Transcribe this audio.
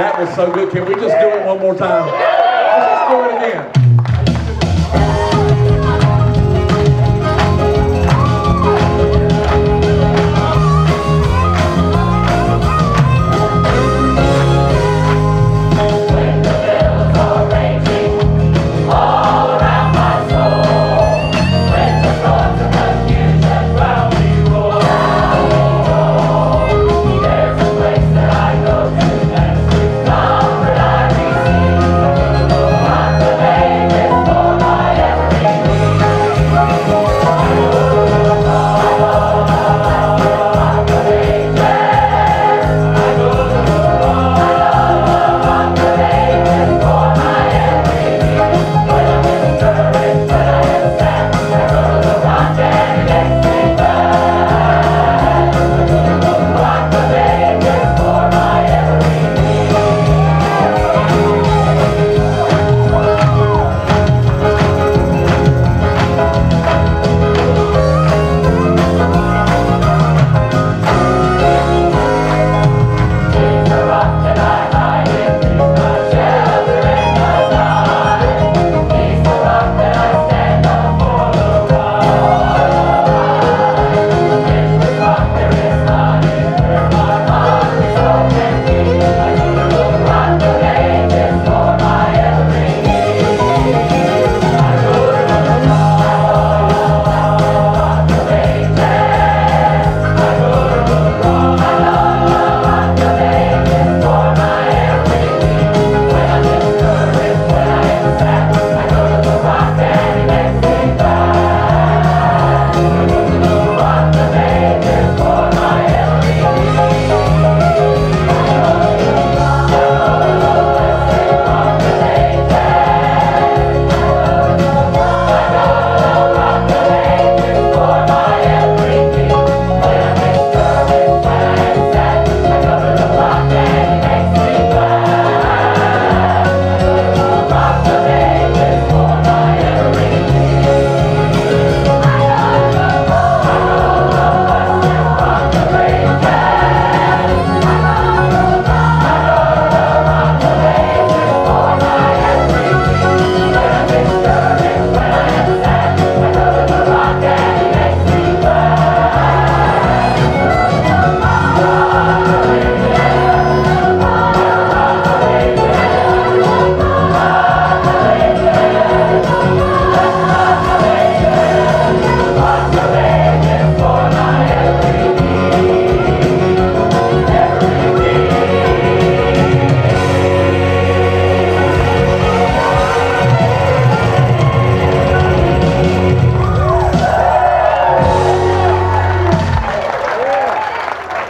That was so good. Can we just do it one more time? Let's just do it again.